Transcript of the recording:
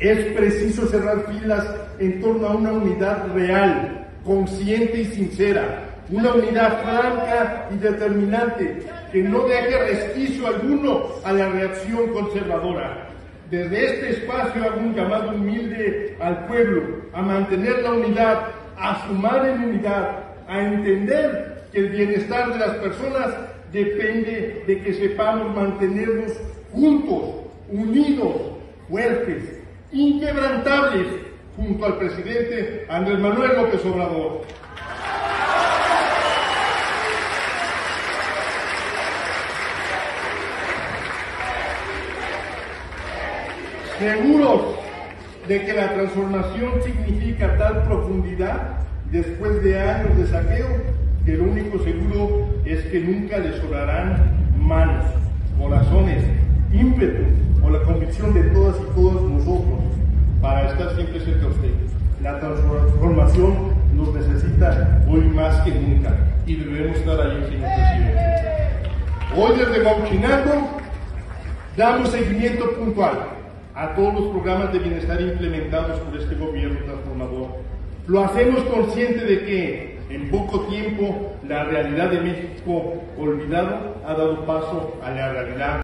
Es preciso cerrar filas en torno a una unidad real, consciente y sincera, una unidad franca y determinante que no deje resquicio alguno a la reacción conservadora. Desde este espacio hago un llamado humilde al pueblo a mantener la unidad, a sumar en unidad, a entender que el bienestar de las personas depende de que sepamos mantenernos juntos, unidos, fuertes, inquebrantables, junto al presidente Andrés Manuel López Obrador. Seguros de que la transformación significa tal profundidad después de años de saqueo que lo único seguro es que nunca les sobrarán manos, corazones, ímpetu o la convicción de todas y todos nosotros para estar siempre cerca de usted. La transformación nos necesita hoy más que nunca y debemos estar ahí, señor presidente. Hoy desde Mauchinango damos seguimiento puntual a todos los programas de bienestar implementados por este gobierno transformador. Lo hacemos consciente de que en poco tiempo la realidad de México olvidado ha dado paso a la realidad